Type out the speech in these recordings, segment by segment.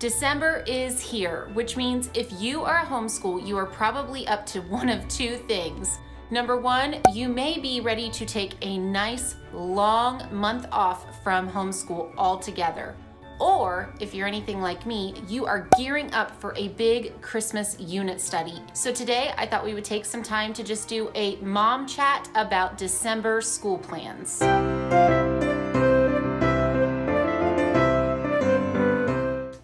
December is here, which means if you are a homeschool, you are probably up to one of two things. Number one, you may be ready to take a nice long month off from homeschool altogether. Or if you're anything like me, you are gearing up for a big Christmas unit study. So today I thought we would take some time to just do a mom chat about December school plans.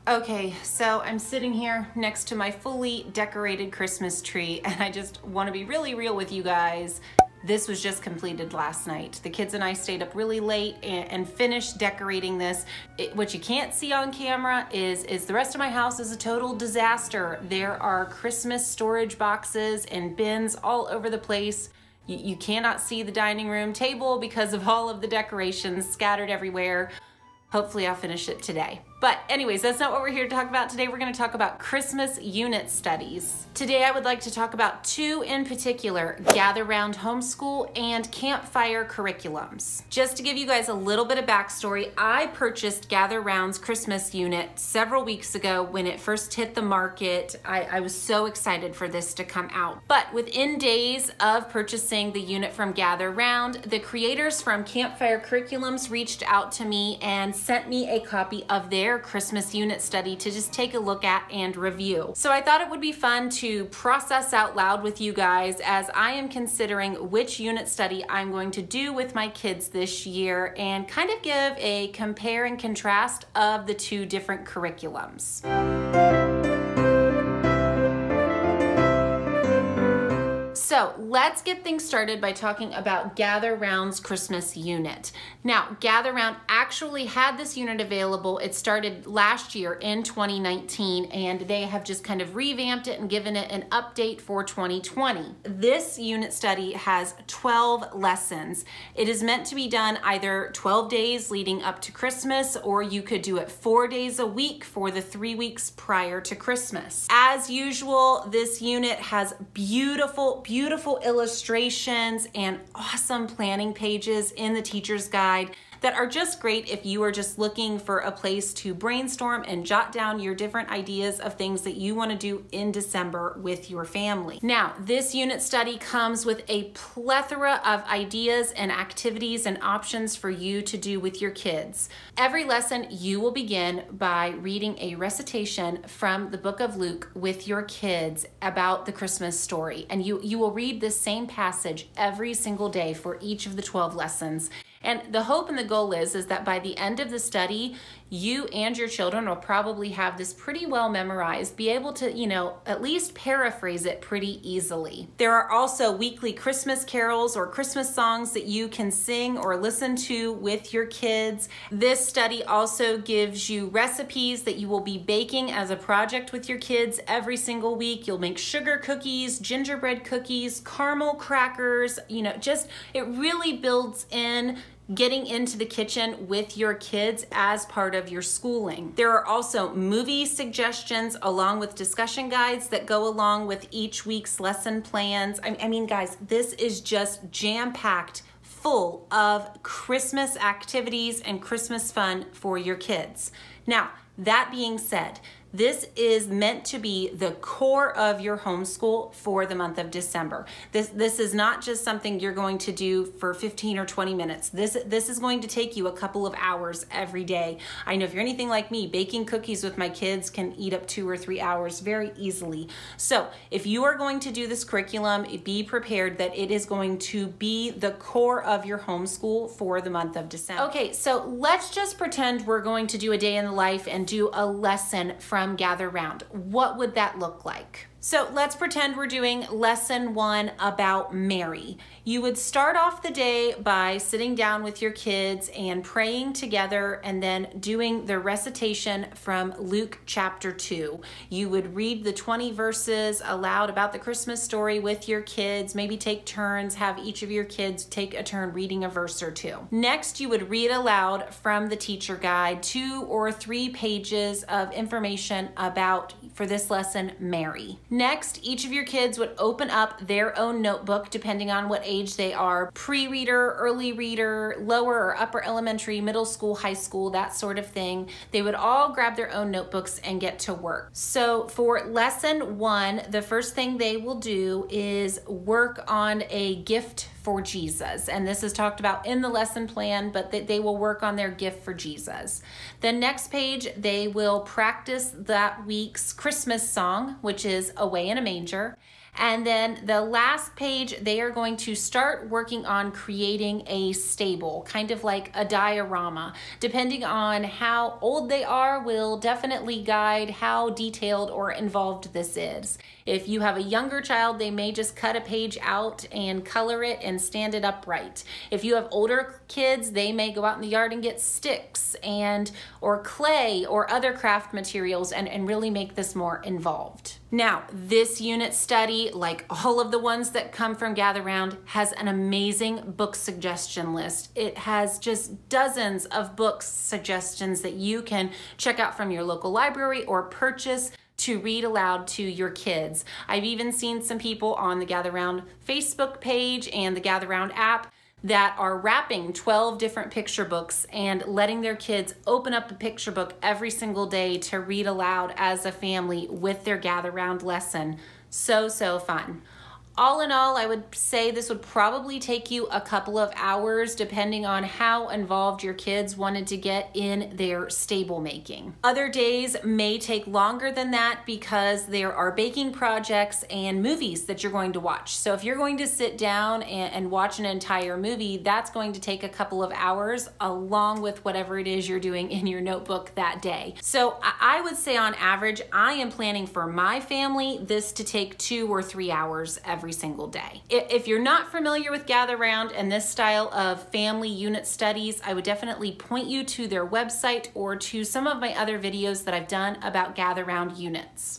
Okay, so I'm sitting here next to my fully decorated Christmas tree and I just want to be really real with you guys. This was just completed last night. The kids and I stayed up really late and, and finished decorating this. It, what you can't see on camera is, is the rest of my house is a total disaster. There are Christmas storage boxes and bins all over the place. You, you cannot see the dining room table because of all of the decorations scattered everywhere. Hopefully I'll finish it today. But anyways, that's not what we're here to talk about today. We're gonna talk about Christmas unit studies. Today I would like to talk about two in particular, Gather Round Homeschool and Campfire curriculums. Just to give you guys a little bit of backstory, I purchased Gather Round's Christmas unit several weeks ago when it first hit the market. I, I was so excited for this to come out. But within days of purchasing the unit from Gather Round, the creators from Campfire Curriculums reached out to me and sent me a copy of their their Christmas unit study to just take a look at and review. So I thought it would be fun to process out loud with you guys as I am considering which unit study I'm going to do with my kids this year and kind of give a compare and contrast of the two different curriculums. So let's get things started by talking about Gather Round's Christmas unit. Now, Gather Round actually had this unit available. It started last year in 2019, and they have just kind of revamped it and given it an update for 2020. This unit study has 12 lessons. It is meant to be done either 12 days leading up to Christmas, or you could do it four days a week for the three weeks prior to Christmas. As usual, this unit has beautiful, beautiful beautiful illustrations and awesome planning pages in the teacher's guide that are just great if you are just looking for a place to brainstorm and jot down your different ideas of things that you want to do in December with your family. Now, this unit study comes with a plethora of ideas and activities and options for you to do with your kids. Every lesson, you will begin by reading a recitation from the book of Luke with your kids about the Christmas story. And you, you will read this same passage every single day for each of the 12 lessons. And the hope and the goal is, is that by the end of the study, you and your children will probably have this pretty well memorized, be able to, you know, at least paraphrase it pretty easily. There are also weekly Christmas carols or Christmas songs that you can sing or listen to with your kids. This study also gives you recipes that you will be baking as a project with your kids every single week. You'll make sugar cookies, gingerbread cookies, caramel crackers, you know, just it really builds in getting into the kitchen with your kids as part of your schooling. There are also movie suggestions along with discussion guides that go along with each week's lesson plans. I, mean, guys, this is just jam-packed full of Christmas activities and Christmas fun for your kids. Now, that being said, this is meant to be the core of your homeschool for the month of December. This, this is not just something you're going to do for 15 or 20 minutes. This, this is going to take you a couple of hours every day. I know if you're anything like me, baking cookies with my kids can eat up two or three hours very easily. So if you are going to do this curriculum, be prepared that it is going to be the core of your homeschool for the month of December. Okay, so let's just pretend we're going to do a day in the life and do a lesson from from Gather Round. What would that look like? So let's pretend we're doing lesson one about Mary. You would start off the day by sitting down with your kids and praying together and then doing the recitation from Luke chapter 2. You would read the 20 verses aloud about the Christmas story with your kids, maybe take turns, have each of your kids take a turn reading a verse or two. Next, you would read aloud from the teacher guide two or three pages of information about, for this lesson, Mary. Next, each of your kids would open up their own notebook depending on what age they are pre reader, early reader, lower or upper elementary, middle school, high school, that sort of thing. They would all grab their own notebooks and get to work. So, for lesson one, the first thing they will do is work on a gift for Jesus. And this is talked about in the lesson plan, but that they will work on their gift for Jesus. The next page, they will practice that week's Christmas song, which is Away in a Manger. And then the last page, they are going to start working on creating a stable, kind of like a diorama. Depending on how old they are, will definitely guide how detailed or involved this is. If you have a younger child, they may just cut a page out and color it and stand it upright. If you have older kids, they may go out in the yard and get sticks and or clay or other craft materials and, and really make this more involved. Now, this unit study, like all of the ones that come from Gather Round, has an amazing book suggestion list. It has just dozens of books suggestions that you can check out from your local library or purchase to read aloud to your kids. I've even seen some people on the Gather Round Facebook page and the Gather Round app that are wrapping 12 different picture books and letting their kids open up a picture book every single day to read aloud as a family with their Gather Round lesson. So, so fun. All in all, I would say this would probably take you a couple of hours depending on how involved your kids wanted to get in their stable making. Other days may take longer than that because there are baking projects and movies that you're going to watch. So if you're going to sit down and, and watch an entire movie, that's going to take a couple of hours along with whatever it is you're doing in your notebook that day. So I would say on average, I am planning for my family this to take two or three hours every every single day. If you're not familiar with Gather Round and this style of family unit studies, I would definitely point you to their website or to some of my other videos that I've done about Gather Round units.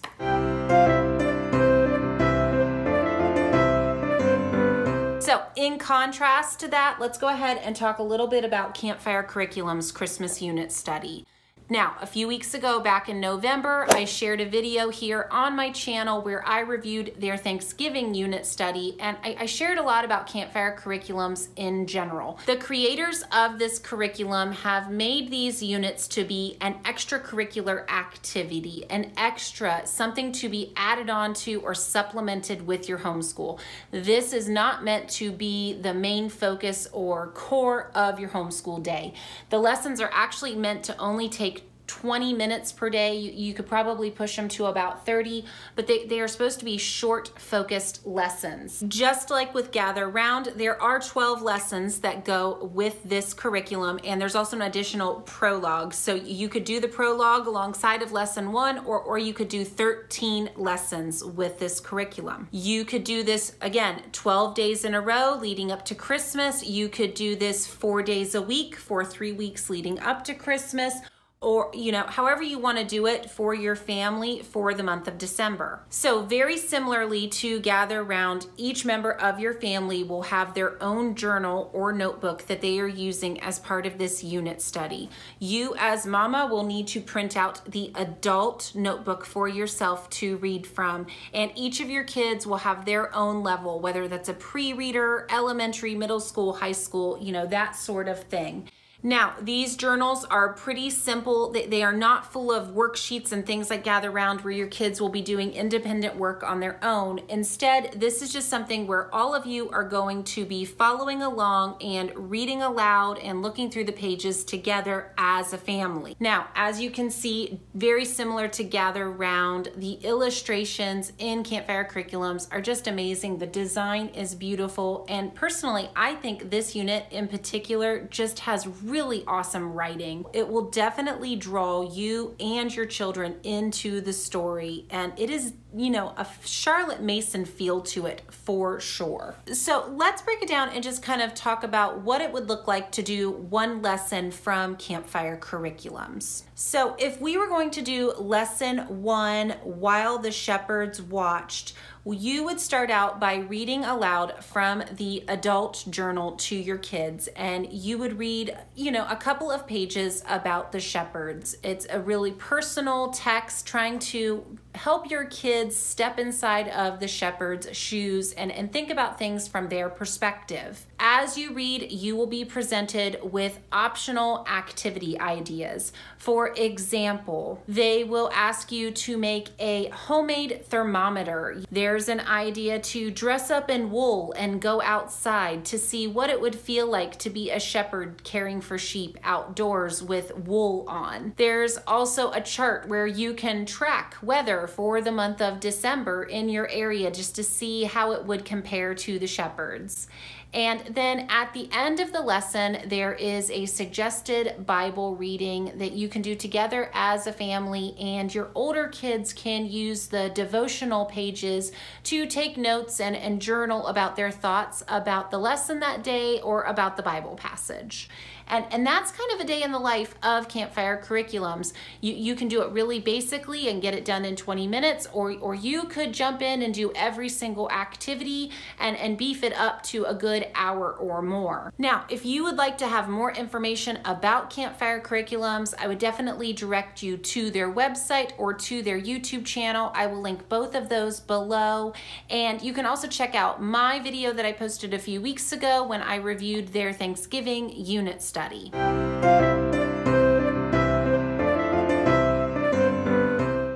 So in contrast to that, let's go ahead and talk a little bit about Campfire Curriculum's Christmas Unit Study. Now, a few weeks ago, back in November, I shared a video here on my channel where I reviewed their Thanksgiving unit study, and I, I, shared a lot about campfire curriculums in general. The creators of this curriculum have made these units to be an extracurricular activity, an extra, something to be added on to or supplemented with your homeschool. This is not meant to be the main focus or core of your homeschool day. The lessons are actually meant to only take 20 minutes per day. You, you, could probably push them to about 30, but they, they are supposed to be short, focused lessons. Just like with Gather Round, there are 12 lessons that go with this curriculum, and there's also an additional prologue. So you could do the prologue alongside of lesson one, or, or you could do 13 lessons with this curriculum. You could do this, again, 12 days in a row leading up to Christmas. You could do this four days a week for three weeks leading up to Christmas or you know however you want to do it for your family for the month of December. So very similarly to gather around each member of your family will have their own journal or notebook that they are using as part of this unit study. You as mama will need to print out the adult notebook for yourself to read from and each of your kids will have their own level whether that's a pre-reader, elementary, middle school, high school, you know that sort of thing. Now, these journals are pretty simple. They, are not full of worksheets and things like Gather Round where your kids will be doing independent work on their own. Instead, this is just something where all of you are going to be following along and reading aloud and looking through the pages together as a family. Now, as you can see, very similar to Gather Round, the illustrations in Campfire Curriculums are just amazing. The design is beautiful. And personally, I think this unit in particular just has really awesome writing. It will definitely draw you and your children into the story, and it is, you know, a Charlotte Mason feel to it for sure. So let's break it down and just kind of talk about what it would look like to do one lesson from Campfire Curriculums. So if we were going to do lesson one while the shepherds watched, you would start out by reading aloud from the adult journal to your kids and you would read, you know, a couple of pages about the shepherds. It's a really personal text trying to help your kids step inside of the shepherd's shoes and, and think about things from their perspective. As you read, you will be presented with optional activity ideas. For example, they will ask you to make a homemade thermometer. There's an idea to dress up in wool and go outside to see what it would feel like to be a shepherd caring for sheep outdoors with wool on. There's also a chart where you can track weather for the month of December in your area just to see how it would compare to the shepherds. And then at the end of the lesson, there is a suggested Bible reading that you can do together as a family, and your older kids can use the devotional pages to take notes and, and journal about their thoughts about the lesson that day or about the Bible passage. And, and that's kind of a day in the life of campfire curriculums. You, you can do it really basically and get it done in 20 minutes, or, or you could jump in and do every single activity and, and beef it up to a good hour or more. Now, if you would like to have more information about campfire curriculums, I would definitely direct you to their website or to their YouTube channel. I will link both of those below. And you can also check out my video that I posted a few weeks ago when I reviewed their Thanksgiving unit stuff study.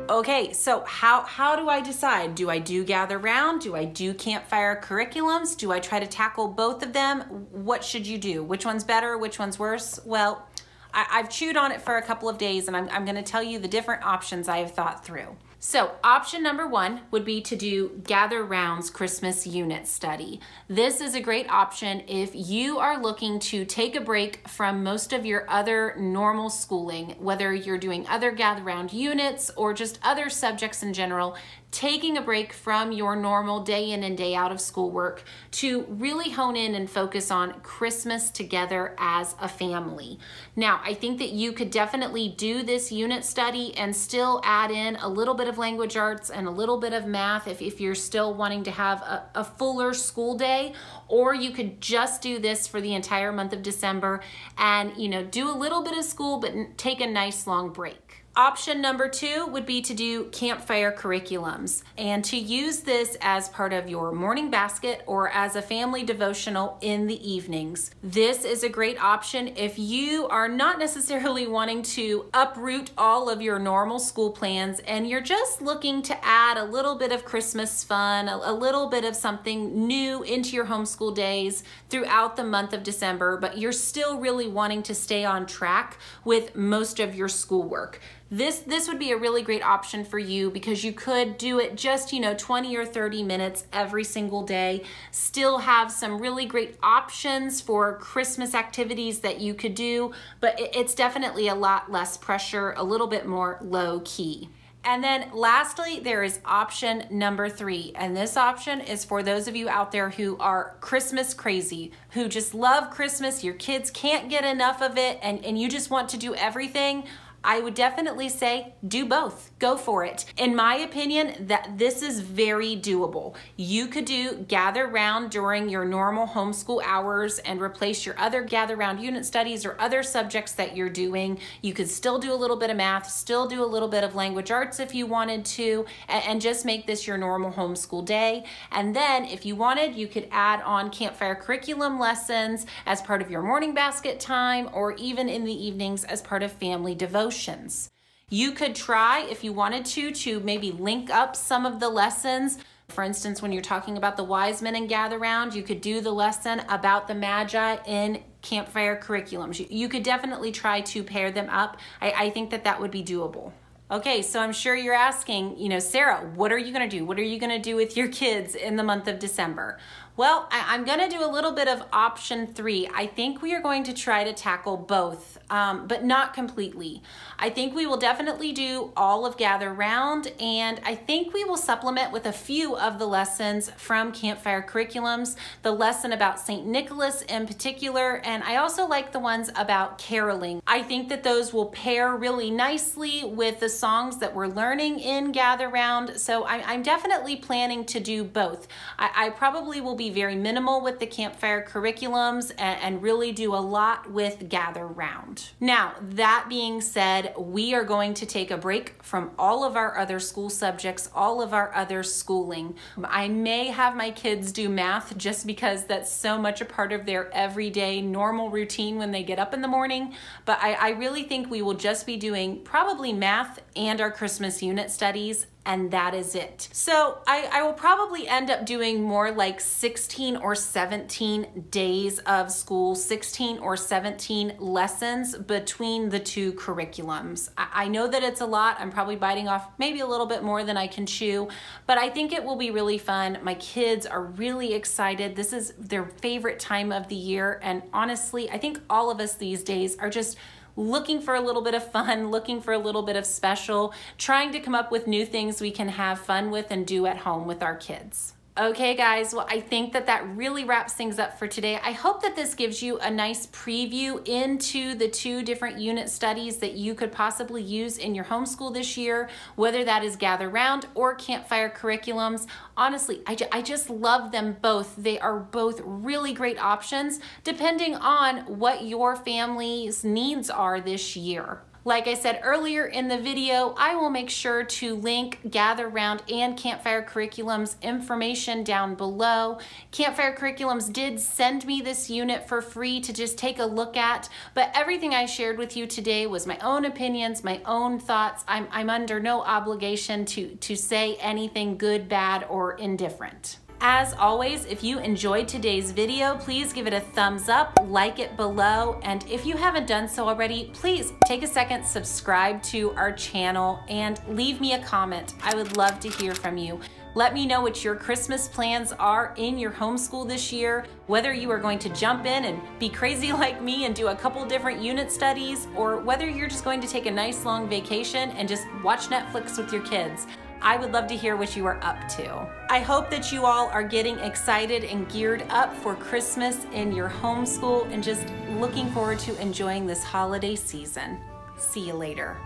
Okay, so how, how do I decide? Do I do gather round? Do I do campfire curriculums? Do I try to tackle both of them? What should you do? Which one's better? Which one's worse? Well, I, have chewed on it for a couple of days and I'm, I'm gonna tell you the different options I have thought through. So option number one would be to do Gather Rounds Christmas Unit Study. This is a great option if you are looking to take a break from most of your other normal schooling, whether you're doing other Gather Round units or just other subjects in general, taking a break from your normal day in and day out of schoolwork to really hone in and focus on Christmas together as a family. Now, I think that you could definitely do this unit study and still add in a little bit of language arts and a little bit of math if, if you're still wanting to have a, a fuller school day, or you could just do this for the entire month of December and, you know, do a little bit of school, but take a nice long break. Option number two would be to do campfire curriculums and to use this as part of your morning basket or as a family devotional in the evenings. This is a great option if you are not necessarily wanting to uproot all of your normal school plans and you're just looking to add a little bit of Christmas fun, a, little bit of something new into your homeschool days throughout the month of December, but you're still really wanting to stay on track with most of your schoolwork. This, this would be a really great option for you because you could do it just, you know, 20 or 30 minutes every single day, still have some really great options for Christmas activities that you could do, but it's definitely a lot less pressure, a little bit more low key. And then lastly, there is option number three. And this option is for those of you out there who are Christmas crazy, who just love Christmas, your kids can't get enough of it, and, and you just want to do everything. I would definitely say do both. Go for it. In my opinion, that this is very doable. You could do gather round during your normal homeschool hours and replace your other gather round unit studies or other subjects that you're doing. You could still do a little bit of math, still do a little bit of language arts if you wanted to, and just make this your normal homeschool day. And then if you wanted, you could add on campfire curriculum lessons as part of your morning basket time or even in the evenings as part of family devotion emotions. You could try, if you wanted to, to maybe link up some of the lessons. For instance, when you're talking about the wise men and gather round, you could do the lesson about the magi in campfire curriculums. You, could definitely try to pair them up. I, I think that that would be doable. Okay, so I'm sure you're asking, you know, Sarah, what are you gonna do? What are you gonna do with your kids in the month of December? Well, I, am gonna do a little bit of option three. I think we are going to try to tackle both, um, but not completely. I think we will definitely do all of Gather Round, and I think we will supplement with a few of the lessons from Campfire Curriculums, the lesson about St. Nicholas in particular, and I also like the ones about caroling. I think that those will pair really nicely with the songs that we're learning in Gather Round, so I, am definitely planning to do both. I, I probably will very minimal with the campfire curriculums and, and really do a lot with gather round. Now, that being said, we are going to take a break from all of our other school subjects, all of our other schooling. I may have my kids do math just because that's so much a part of their everyday normal routine when they get up in the morning, but I, I really think we will just be doing probably math and our Christmas unit studies and that is it. So I, I, will probably end up doing more like 16 or 17 days of school, 16 or 17 lessons between the two curriculums. I, I know that it's a lot. I'm probably biting off maybe a little bit more than I can chew, but I think it will be really fun. My kids are really excited. This is their favorite time of the year. And honestly, I think all of us these days are just looking for a little bit of fun, looking for a little bit of special, trying to come up with new things we can have fun with and do at home with our kids. Okay guys, well I think that that really wraps things up for today. I hope that this gives you a nice preview into the two different unit studies that you could possibly use in your homeschool this year, whether that is Gather Round or Campfire curriculums. Honestly, I, ju I just love them both. They are both really great options depending on what your family's needs are this year. Like I said earlier in the video, I will make sure to link Gather Round and Campfire Curriculums information down below. Campfire Curriculums did send me this unit for free to just take a look at, but everything I shared with you today was my own opinions, my own thoughts. I'm, I'm under no obligation to, to say anything good, bad, or indifferent. As always, if you enjoyed today's video, please give it a thumbs up, like it below, and if you haven't done so already, please take a second, subscribe to our channel, and leave me a comment. I would love to hear from you. Let me know what your Christmas plans are in your homeschool this year, whether you are going to jump in and be crazy like me and do a couple different unit studies, or whether you're just going to take a nice long vacation and just watch Netflix with your kids. I would love to hear what you are up to. I hope that you all are getting excited and geared up for Christmas in your homeschool and just looking forward to enjoying this holiday season. See you later.